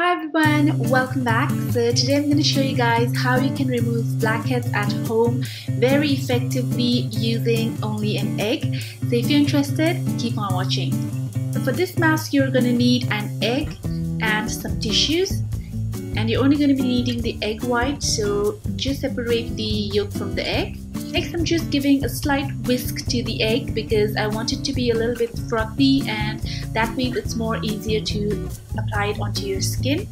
Hi everyone, welcome back. So today I'm going to show you guys how you can remove blackheads at home very effectively using only an egg. So if you're interested, keep on watching. So for this mask you're going to need an egg and some tissues and you're only going to be needing the egg white so just separate the yolk from the egg Next I'm just giving a slight whisk to the egg because I want it to be a little bit frothy and that way it's more easier to apply it onto your skin.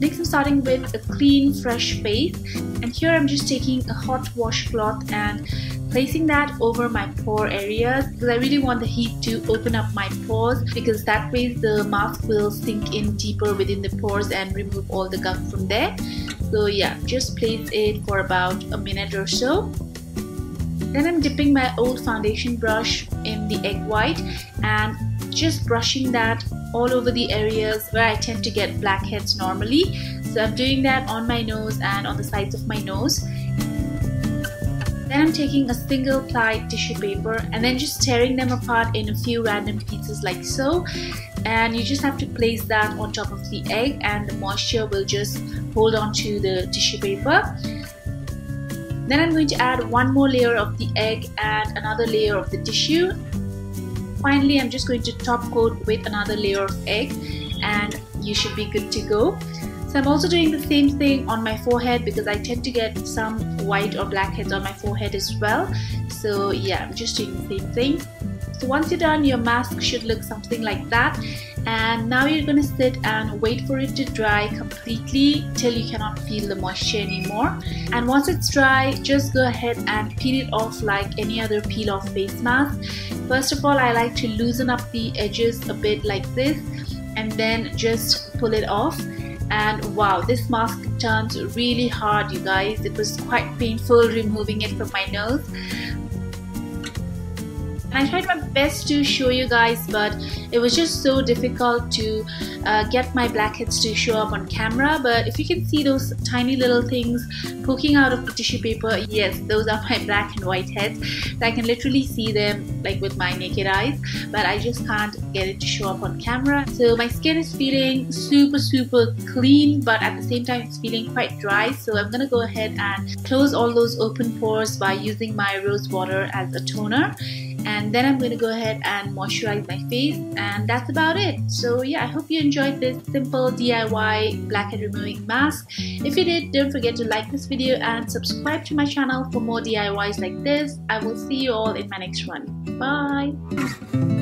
Next I'm starting with a clean fresh face and here I'm just taking a hot washcloth and placing that over my pore areas because I really want the heat to open up my pores because that way the mask will sink in deeper within the pores and remove all the gunk from there. So yeah, just place it for about a minute or so. Then I'm dipping my old foundation brush in the egg white and just brushing that all over the areas where I tend to get blackheads normally. So I'm doing that on my nose and on the sides of my nose. Then I'm taking a single ply tissue paper and then just tearing them apart in a few random pieces like so. And you just have to place that on top of the egg and the moisture will just hold on to the tissue paper. Then I'm going to add one more layer of the egg and another layer of the tissue. Finally, I'm just going to top coat with another layer of egg and you should be good to go. So I'm also doing the same thing on my forehead because I tend to get some white or blackheads on my forehead as well. So yeah, I'm just doing the same thing. So once you're done, your mask should look something like that and now you're gonna sit and wait for it to dry completely till you cannot feel the moisture anymore. And once it's dry just go ahead and peel it off like any other peel off face mask. First of all I like to loosen up the edges a bit like this and then just pull it off. And wow this mask turns really hard you guys. It was quite painful removing it from my nose I tried my best to show you guys but it was just so difficult to uh, get my blackheads to show up on camera. But if you can see those tiny little things poking out of the tissue paper yes those are my black and white heads. So I can literally see them like with my naked eyes but I just can't get it to show up on camera. So my skin is feeling super super clean but at the same time it's feeling quite dry. So I'm gonna go ahead and close all those open pores by using my rose water as a toner and then I'm going to go ahead and moisturize my face and that's about it. So yeah I hope you enjoyed this simple DIY blackhead removing mask. If you did don't forget to like this video and subscribe to my channel for more DIYs like this. I will see you all in my next one. Bye